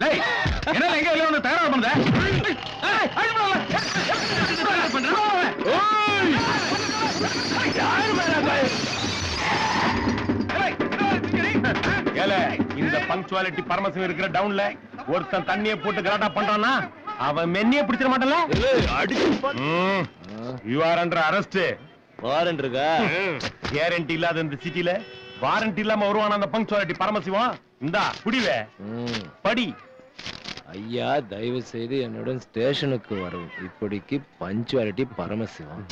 என்ன எங்க வெளிய வந்து தயாரா பண்ற? இந்த பங்க்சுவாலிட்டி பரமசிவம் இருக்கிற டவுன்ல ஒருத்தன் தண்ணிய போட்டு கலாட்டா பண்றானா அவன் மென்னிய பிடிச்சிட மாட்டல you are under arrest warrant இருக்கா? கேரண்டி இல்லாத இந்த சிட்டில வாரண்டி இல்லாம வருவான அந்த பங்க்சுவாலிட்டி பரமசிவம்? இந்தா குடிவே. படி. ஐயா தயவு செய்து என்னுடன் ஸ்டேஷனுக்கு வரும் இப்படிக்கு பஞ்சுவாலிட்டி பரமசிவம்.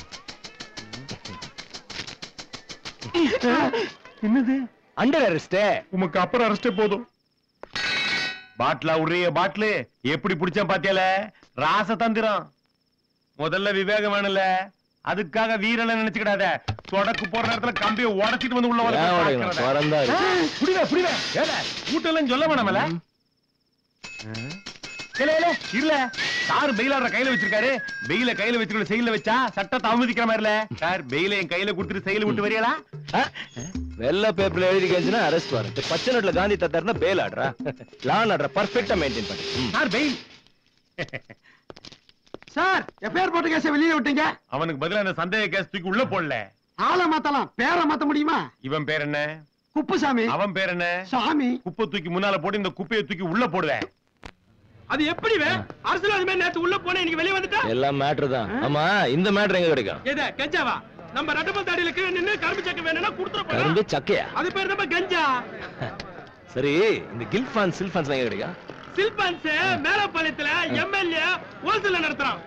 என்னது? அண்டர் அரெஸ்டே உமக்கு அப்புறம் அரெஸ்டே போதும். பாட்டிலா உடைய பாட்டிலு. எப்படி பிடிச்சேன் பாத்தியால? ராச தந்திரம் முதல்ல விவேகம் வேணும்ல. அதுக்காக வீரனை நினைச்சுக்கிடாத. தொடக்கு போற நேரத்துல கம்பியை உடைச்சிட்டு வந்து உள்ள புடிவே ஏல கூட்டெல்லாம் சொல்ல வேணாமல இல்ல. சார் பெயிலாடுற கையில வச்சிருக்காரு. பெயில கையில வச்சுக்கணும் செயல வச்சா சட்டத்தை அவமதிக்கிற மாதிரி இல்ல சார் பெயில என் கையில கொடுத்துட்டு செயல விட்டு ஆ? வெள்ளை பேப்பர்ல எழுதி கேச்சுன்னா அரெஸ்ட் வாரண்ட் பச்சை நோட்ல காந்தி தத்தாருன்னா பேல் ஆடுறா லான் ஆடுற பர்ஃபெக்ட்டா மெயின்டைன் பண்ணி. ம். சார் பெயில் சார் எப்பேர் போட்ட கேஸ வெளியே விட்டீங்க? அவனுக்கு பதிலா அந்த சந்தேக கேஸ் தூக்கி உள்ள போடல. ஆளை மாத்தலாம். பேரை மாத்த முடியுமா? இவன் பேர் என்ன? குப்புசாமி. அவன் பேர் என்ன? சாமி. குப்பை தூக்கி முன்னால போட்டு இந்த குப்பையை தூக்கி உள்ள போடுவேன் அது எப்படி வே? அரசியல் அது மாதிரி நேத்து உள்ள போனேன் இன்னைக்கு வெளிய வந்துட்டா? எல்லாம் மேட்ரு தான். ஆமா இந்த மேட்ரு எங்க கிடைக்கும்? எத கஞ்சாவா? நம்ம ரெட்டப்பல் தாடியில நின்னு கரும்பு சக்க வேணும்னா கொடுத்துற கரும்பு சக்கையா? அது பேர் நம்ம கஞ்சா. சரி இந்த கில்ஃபான் சில்ஃபான்ஸ் எங்க கிடைக்கும்? சில்பான்ஸ் மேலப்பாளையத்துல எம்எல்ஏ ஹோல்சேல நடத்துறான்.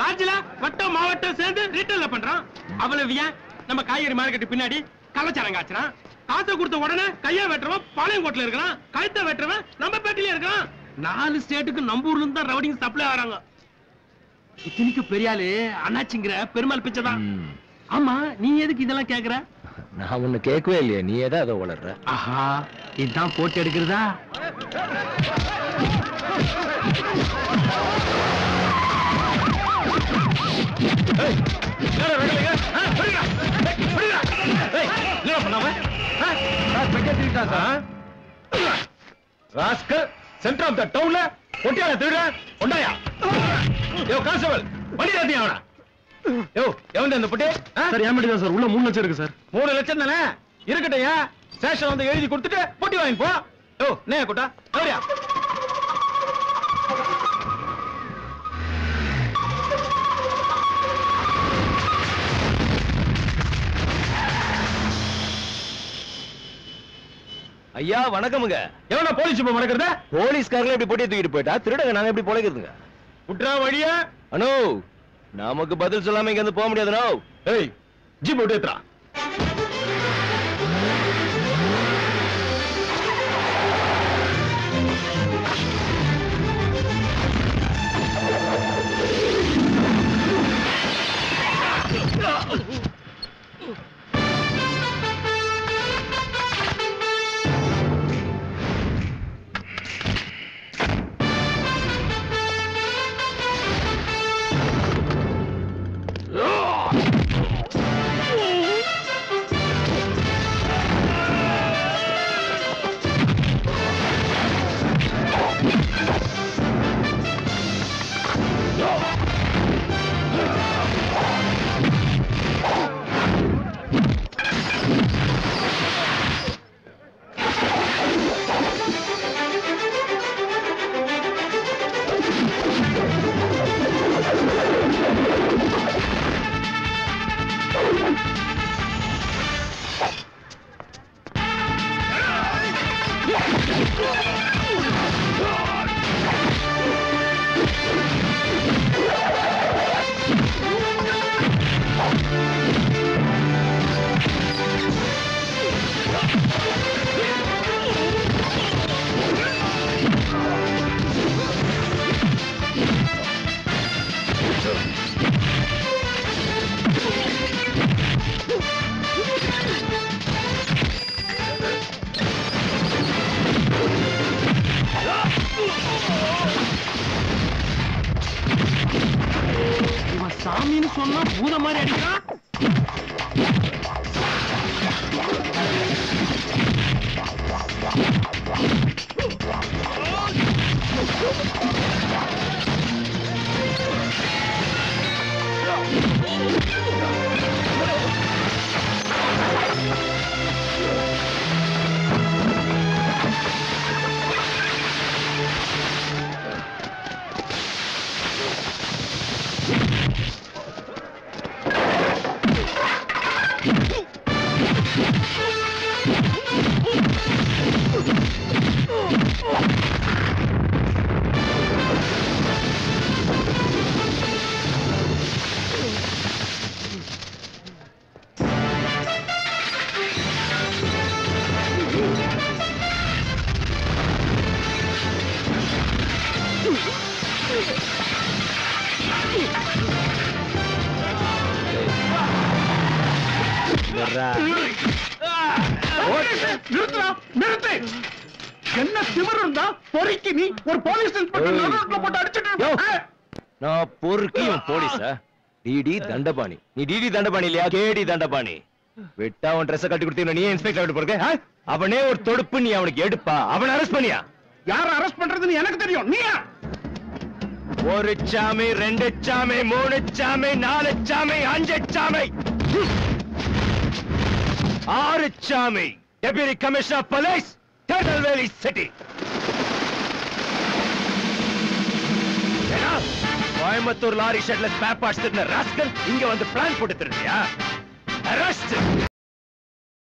லாட்ஜ்ல வட்டம் மாவட்டம் சேர்ந்து ரீட்டைல்ல பண்றான். அவ்வளவு ஏன்? நம்ம காய்கறி மார்க்கெட் பின்னாடி கள்ளச்சாரம் காய்ச்சறான். காசை கொடுத்த உடனே கைய வெட்டுறவன் பாளையங்கோட்டில் இருக்கிறான். கழுத்தை வெட்டுறவன் நம்ம பேட்டில இருக்கான் நாலு ஸ்டேட்டுக்கு நம்ம ஊர்ல இருந்து தான் ரவுடிங் சப்ளை ஆறாங்க இத்தனைக்கு பெரியாளு அண்ணாச்சிங்கிற பெருமாள் பிச்சை தான். ஆமா நீ எதுக்கு இதெல்லாம் கேக்குற? நான் ஒண்ணு கேட்கவே இல்லையே நீ ஏதா அதை வளர்ற ஆஹா இதுதான் போட்டு எடுக்கிறதா? ராஸ்கல் சென்டர் ஆஃப் த டவுன்ல ஒட்டியால திருட ஒண்டாயா யோ கான்ஸ்டபிள் வண்டி ஏத்தி அவன. யோ எவன் அந்த பொட்டி? சார் ஏமாட்டி தான் சார். உள்ள மூணு லட்சம் இருக்கு சார். மூணு லட்சம் தானே? இருக்கட்டையா ஸ்டேஷன் வந்து எழுதி கொடுத்துட்டு பொட்டி வாங்கி போ. யோ நே குட்டா அவரியா ஐயா வணக்கமுங்க எவனா போலீஸ் இப்ப மறக்கிறத போலீஸ்காரங்களே இப்படி போட்டி தூக்கிட்டு போயிட்டா திருடங்க நாங்க எப்படி பொழைக்கிறதுங்க விட்றா வழியா அனோ நமக்கு பதில் சொல்லாம இங்க இருந்து போக முடியாதுனோ ஏய் ஜீப் விட்டு Yeah! சாமின்னு சொன்னா பூத மாதிரி அடிக்கிறான். என்ன திமிர் இருந்தா பொறுக்கி நீ ஒரு போலீஸ் இன்ஸ்பெக்டர் போட்டு நீ டிடி தண்டபாணி இல்லையா? கேடி தண்டபாணி. விட்டா அவன் ட்ரெஸ் கட்டி கொடுத்தீங்க நீ இன்ஸ்பெக்டர் அவன் போறக்க அவனே ஒரு தொடுப்பு நீ அவனுக்கு எடுப்பா. அவனை அரெஸ்ட் பண்ணியா? யார அரெஸ்ட் பண்றதுன்னு எனக்கு தெரியும். நீயா? ஒரு சாமி ரெண்டு சாமி மூணு சாமி நாலு சாமி அஞ்சு சாமி. ஆறு சாமி deputy commissioner police Tirunelveli city Coimbatore lorry ஷெட்ல spare parts திருந்த ராஸ்கல் இங்க வந்து பிளான் போட்டு திருந்தியா அரெஸ்ட்